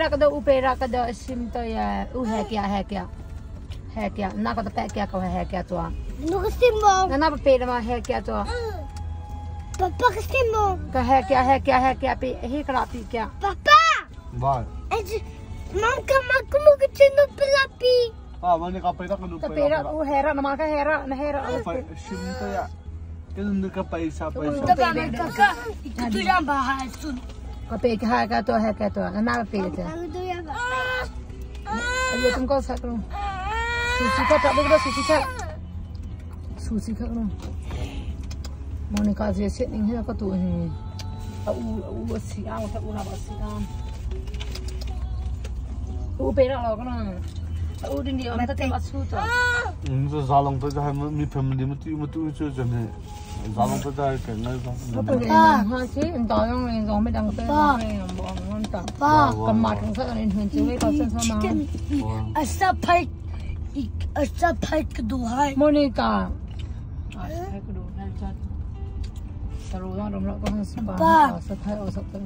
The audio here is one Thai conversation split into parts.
रख दो ऊपर रख दो सिम तो या उ है क्या है क्या है क्या ना को तो पे क्या को है क्या तो आ सिम ना ना पे मा है क्या तो पापा का सिम का है क्या है क्या है क्या पे ही कराती क्या पापा बाल मम का मक मु के चिनो पिलापी हां मैंने का पेरा का का पेरा वो हैरा ना का हैरा ना हैरा सिम तो या के अंदर का पैसा पैसा तो का का तू जान बाहर सुन có pe cái hai cái to hai cái to nó nào pe cái anh chúng con sạch luôn sushi khác chọn đâu sushi khác sushi khác luôn mà này có gì xịn hình hay có tủ hình tàu tàu bơ xì ăn u là bơ xì ăn u pe đó là cái nào เไม่ต้องเอาสูตรจ้ะมึงจะซาลงไปจยให้มึงมีเพื่อนมึงมาตีมาตีช่วยจ้ะเนี่ยซาลงไปจะให้เก่งไงก็ป้าฮะชีต่อยงเรียนสองไม่ดังเต้นป้าป้ากำมัดของสักอะไรหนึ่งจะไม่ก่อเส้นเข้ามาอัศภัยอัศภัยกระดูไฮโมนิกาอัศภัยกระดูไฮจัดป้าอัศภัยอัศภั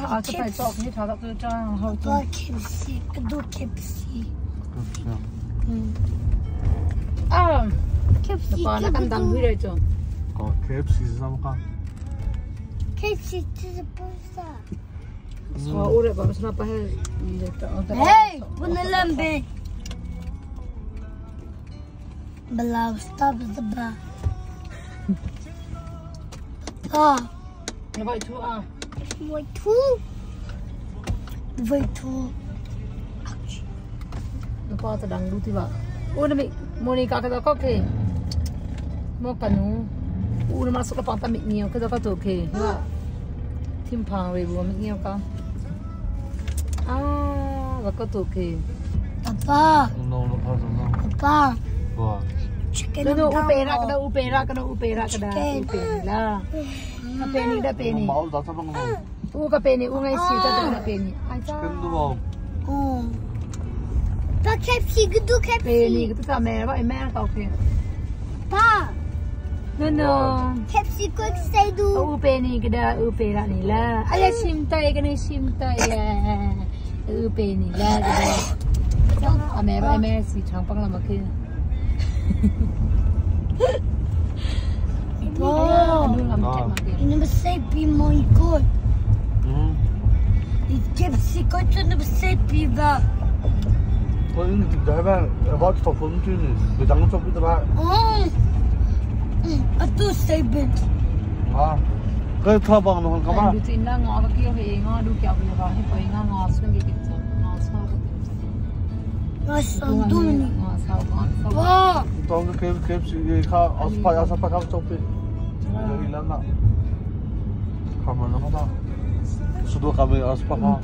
ยอัศภัยจอกนี่ถ้าตักเจ้าเขาจะเข็มสีกระดูเข็มสี 아, 캡시 캡시 담당 위래죠. 어, 캡시 진짜 부사. 와, 오래 봐. 무슨 아빠 해. 이제 또 어디. 헤이, 분을 냄비. 블라우 스탑 더 바. 아. 왜 와이 투 아? 왜 투? 왜 투? ก็จะดังดูที่ว่าอุนมิโมนิกาก็จะก็เคมอกันูอุนมาสุลปาตมิเงียวก็จะก็ตัวเคทิมพาวเวบัวมิเงียวก็อ้าวก็ตัวเคป้าป้าป้าป้าก็ตัวอุเปรักก็ตัวอุเปรักก็ตัวอุเปรักก็ตัวอุเปรักเป็นนีเปนีอูก็เป็นนี่อูไงสิจะเป็นเปนีไอ้เจ้าป้าแคปซีกดูแคปซ่พีนี่ก็ตามแม่ว่าไอ้แม่ตอบพีป้าน้องแคปซิโก้ใส่ดูอูเป็นนี่ก็ได้อูเป็นนี่ละอะไรชิมไตกันไอชิมไตอะอูเป็นนี่ละก็ได้ทำแม่ว่าไอแม่สีช้างปังเรามาขึ้นโอ้นี่มันเซปีมอยก่อนอืมแคปซิโก้จะนับเซปีบ้า我用你在外面把草封住呢，别让我草飞得吧。嗯，嗯，我都塞不。啊，搿草帮侬干嘛？你真那我勿叫黑，我都叫勿了，黑白我我是勿给你做，我操！我手冻了，我操！我操！你当个 KFC 的卡，二十八、二十八卡照片，有点冷了，开门了好吧？速度还没二十八吗？